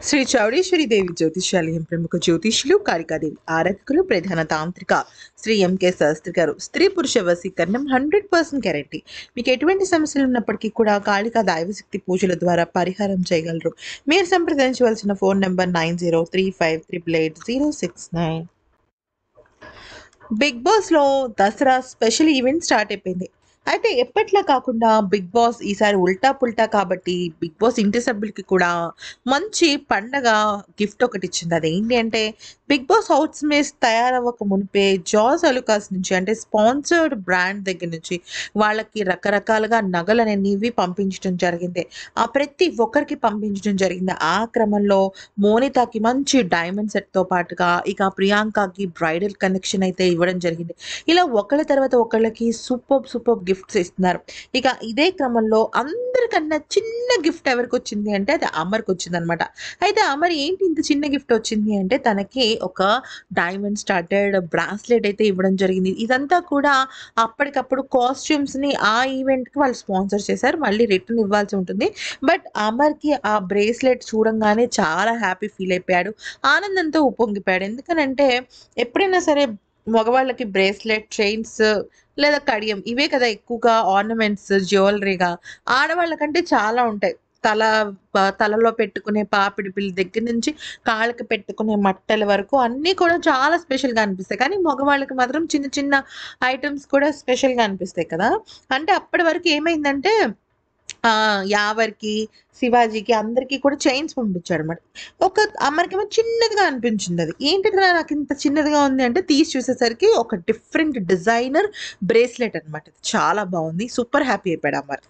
శ్రీ చౌడేశ్వరి దేవి జ్యోతిష్యాలయం ప్రముఖ జ్యోతిష్యులు కాళికాదేవి ఆరాధకులు ప్రధాన తాంత్రిక శ్రీ ఎంకే శాస్త్రి గారు. స్త్రీ పురుష వశీకరణం హండ్రెడ్ పర్సెంట్ గ్యారంటీ. మీకు ఎటువంటి సమస్యలు ఉన్నప్పటికీ కూడా కాళికా దైవశక్తి పూజల ద్వారా పరిహారం చేయగలరు. మీరు సంప్రదించవలసిన phone number nine zero three five triple eight zero six nine. Big బాస్లో దసరా స్పెషల్ ఈవెంట్ స్టార్ట్ అయిపోయింది. అయితే ఎప్పట్లా కాకుండా బిగ్ బాస్ ఈసారి ఉల్టా పుల్టా కాబట్టి బిగ్ బాస్ ఇంటి సభ్యులకి కూడా మంచి పండగ గిఫ్ట్ ఒకటి ఇచ్చింది. అదేంటి అంటే బిగ్ బాస్ హౌస్ మేస్ తయారవ్వక మునిపే జాస్ అలుకాస్ నుంచి అంటే స్పాన్సర్డ్ బ్రాండ్ దగ్గర నుంచి వాళ్ళకి రకరకాలుగా నగలు అనేవి పంపించడం జరిగింది. ఆ ప్రతి ఒక్కరికి పంపించడం జరిగింది. ఆ క్రమంలో మోనితాకి మంచి డైమండ్ సెట్తో పాటుగా ఇక ప్రియాంకకి బ్రైడల్ కనెక్షన్ అయితే ఇవ్వడం జరిగింది. ఇలా ఒకళ్ళ తర్వాత ఒకళ్ళకి సూపర్ సూపర్ గిఫ్ట్స్ ఇస్తున్నారు. ఇక ఇదే క్రమంలో అందరికన్నా చిన్న గిఫ్ట్ ఎవరికి వచ్చింది అంటే అది అమర్కి వచ్చింది అనమాట అయితే అమర్ ఏంటి ఇంత చిన్న గిఫ్ట్ వచ్చింది అంటే తనకి ఒక డైమండ్ స్టార్టెడ్ బ్రాస్లెట్ అయితే ఇవ్వడం జరిగింది. ఇదంతా కూడా అప్పటికప్పుడు కాస్ట్యూమ్స్ని ఆ ఈవెంట్కి వాళ్ళు స్పాన్సర్ చేశారు. మళ్ళీ రిటర్న్ ఇవ్వాల్సి ఉంటుంది. బట్ అమర్కి ఆ బ్రేస్లెట్ చూడంగానే చాలా హ్యాపీ ఫీల్ అయిపోయాడు. ఆనందంతో ఉప్పొంగిపోయాడు. ఎందుకనంటే ఎప్పుడైనా సరే మగవాళ్ళకి బ్రేస్లెట్ చైన్స్ లేదా కడియం ఇవే కదా ఎక్కువగా ఆర్నమెంట్స్ జ్యువెలరీగా ఆడవాళ్ళకంటే చాలా ఉంటాయి. తల తలలో పెట్టుకునే పాపిడిపిల్ల దగ్గర నుంచి కాళ్ళకి పెట్టుకునే మట్టల వరకు అన్నీ కూడా చాలా స్పెషల్గా అనిపిస్తాయి. కానీ మగవాళ్ళకి మాత్రం చిన్న చిన్న ఐటమ్స్ కూడా స్పెషల్గా అనిపిస్తాయి కదా. అంటే అప్పటి వరకు ఏమైందంటే యావర్కి శివాజీకి అందరికీ కూడా చైన్స్ పంపించాడు అనమాట ఒక అమ్మరికేమో చిన్నదిగా అనిపించింది అది. ఏంటిదిరా నాకు ఇంత చిన్నదిగా ఉంది అంటే తీసి చూసేసరికి ఒక డిఫరెంట్ డిజైనర్ బ్రేస్లెట్ అనమాట చాలా బాగుంది. సూపర్ హ్యాపీ అయిపోయాడు అమ్మర్